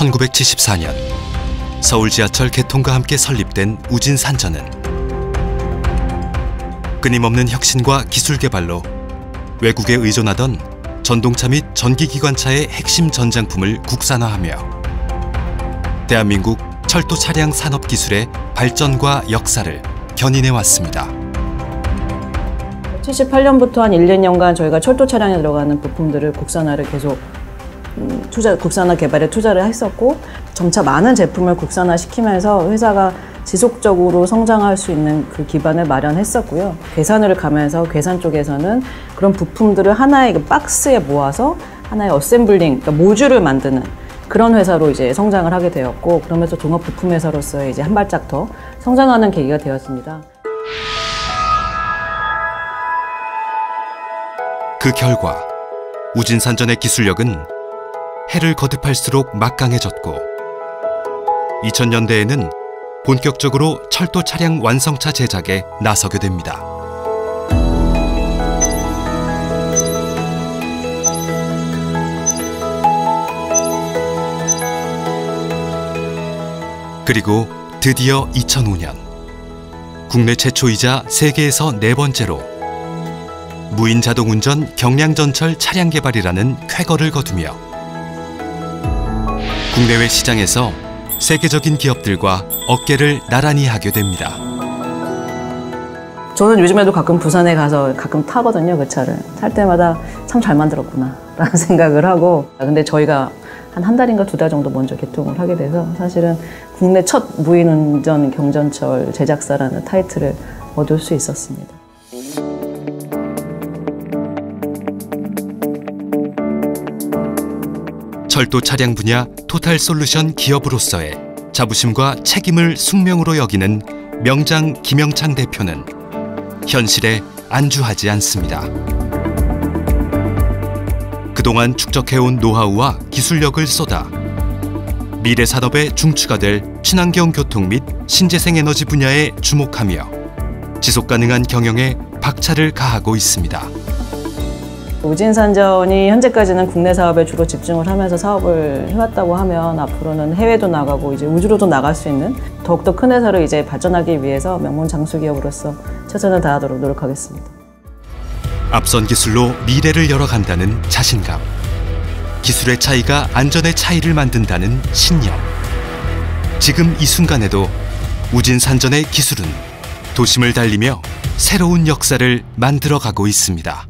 1974년 서울 지하철 개통과 함께 설립된 우진산전은 끊임없는 혁신과 기술 개발로 외국에 의존하던 전동차 및 전기기관차의 핵심 전장품을 국산화하며 대한민국 철도 차량 산업 기술의 발전과 역사를 견인해 왔습니다. 78년부터 한 1, 2년간 저희가 철도 차량에 들어가는 부품들을 국산화를 계속 음, 투자 국산화 개발에 투자를 했었고 점차 많은 제품을 국산화 시키면서 회사가 지속적으로 성장할 수 있는 그 기반을 마련했었고요. 계산을 가면서 계산 쪽에서는 그런 부품들을 하나의 그 박스에 모아서 하나의 어셈블링, 그러니까 모듈을 만드는 그런 회사로 이제 성장을 하게 되었고 그러면서 종합 부품 회사로서의 이제 한 발짝 더 성장하는 계기가 되었습니다. 그 결과 우진산전의 기술력은 해를 거듭할수록 막강해졌고 2000년대에는 본격적으로 철도 차량 완성차 제작에 나서게 됩니다. 그리고 드디어 2005년 국내 최초이자 세계에서 네 번째로 무인 자동운전 경량전철 차량 개발이라는 쾌거를 거두며 국내외 시장에서 세계적인 기업들과 어깨를 나란히 하게 됩니다. 저는 요즘에도 가끔 부산에 가서 가끔 타거든요, 그 차를. 탈 때마다 참 잘 만들었구나, 라는 생각을 하고. 근데 저희가 한 한 달인가 두 달 정도 먼저 개통을 하게 돼서 사실은 국내 첫 무인운전 경전철 제작사라는 타이틀을 얻을 수 있었습니다. 철도 차량 분야 토탈 솔루션 기업으로서의 자부심과 책임을 숙명으로 여기는 명장 김영창 대표는 현실에 안주하지 않습니다. 그동안 축적해온 노하우와 기술력을 쏟아 미래 산업의 중추가 될 친환경 교통 및 신재생 에너지 분야에 주목하며 지속 가능한 경영에 박차를 가하고 있습니다. 우진산전이 현재까지는 국내 사업에 주로 집중을 하면서 사업을 해왔다고 하면 앞으로는 해외도 나가고 이제 우주로도 나갈 수 있는 더욱더 큰 회사로 이제 발전하기 위해서 명문 장수 기업으로서 최선을 다하도록 노력하겠습니다. 앞선 기술로 미래를 열어간다는 자신감. 기술의 차이가 안전의 차이를 만든다는 신념. 지금 이 순간에도 우진산전의 기술은 도심을 달리며 새로운 역사를 만들어가고 있습니다.